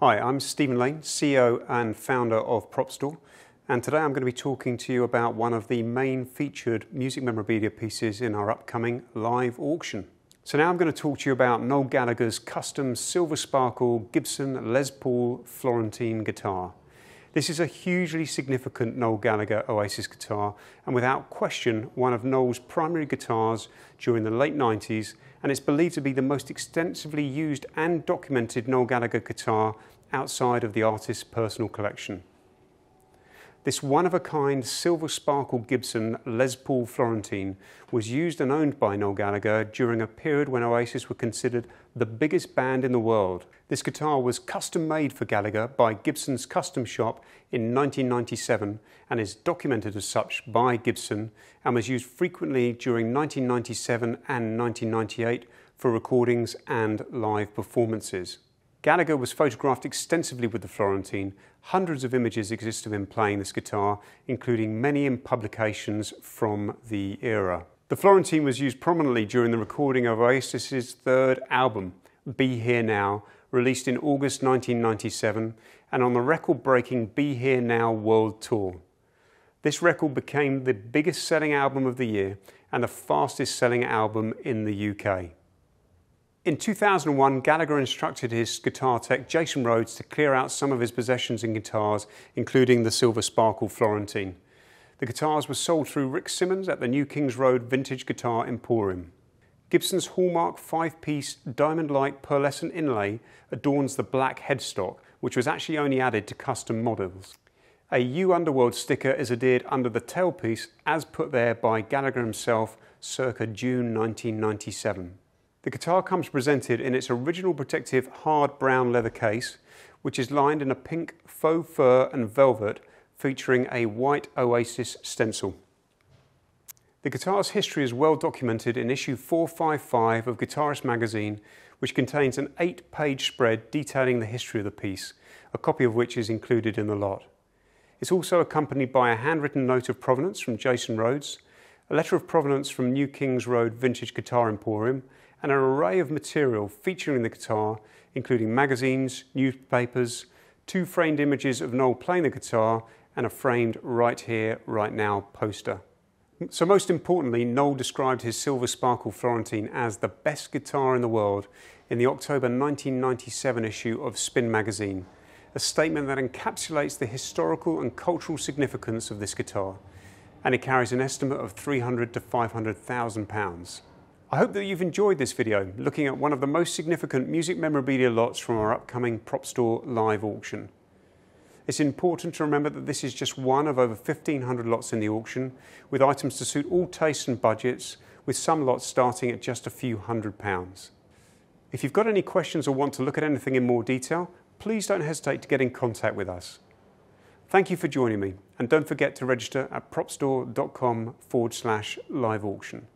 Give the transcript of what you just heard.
Hi, I'm Stephen Lane, CEO and founder of PropStore, and today I'm going to be talking to you about one of the main featured music memorabilia pieces in our upcoming live auction. So now I'm going to talk to you about Noel Gallagher's custom Silver Sparkle Gibson Les Paul Florentine guitar. This is a hugely significant Noel Gallagher Oasis guitar and without question one of Noel's primary guitars during the late 90s and it's believed to be the most extensively used and documented Noel Gallagher guitar outside of the artist's personal collection. This one-of-a-kind silver sparkle Gibson Les Paul Florentine was used and owned by Noel Gallagher during a period when Oasis were considered the biggest band in the world. This guitar was custom made for Gallagher by Gibson's custom shop in 1997 and is documented as such by Gibson and was used frequently during 1997 and 1998 for recordings and live performances. Gallagher was photographed extensively with the Florentine. Hundreds of images exist of him playing this guitar, including many in publications from the era. The Florentine was used prominently during the recording of Oasis's third album, Be Here Now, released in August 1997, and on the record breaking Be Here Now World Tour. This record became the biggest selling album of the year and the fastest selling album in the UK. In 2001, Gallagher instructed his guitar tech Jason Rhodes to clear out some of his possessions and guitars, including the Silver Sparkle Florentine. The guitars were sold through Rick Simmons at the New Kings Road Vintage Guitar Emporium. Gibson's hallmark five-piece diamond-like pearlescent inlay adorns the black headstock, which was actually only added to custom models. A U Underworld sticker is adhered under the tailpiece as put there by Gallagher himself circa June 1997. The guitar comes presented in its original protective hard brown leather case, which is lined in a pink faux fur and velvet featuring a white Oasis stencil. The guitar's history is well documented in issue 455 of Guitarist magazine, which contains an eight page spread detailing the history of the piece, a copy of which is included in the lot. It's also accompanied by a handwritten note of provenance from Jason Rhodes, a letter of provenance from New Kings Road Vintage Guitar Emporium, and an array of material featuring the guitar, including magazines, newspapers, two framed images of Noel playing the guitar, and a framed Right Here, Right Now poster. So most importantly, Noel described his Silver Sparkle Florentine as the best guitar in the world in the October 1997 issue of Spin magazine, a statement that encapsulates the historical and cultural significance of this guitar, and it carries an estimate of 300 to 500,000 pounds. I hope that you've enjoyed this video looking at one of the most significant music memorabilia lots from our upcoming PropStore live auction. It's important to remember that this is just one of over 1,500 lots in the auction, with items to suit all tastes and budgets, with some lots starting at just a few hundred pounds. If you've got any questions or want to look at anything in more detail, please don't hesitate to get in contact with us. Thank you for joining me, and don't forget to register at propstore.com forward slash live auction.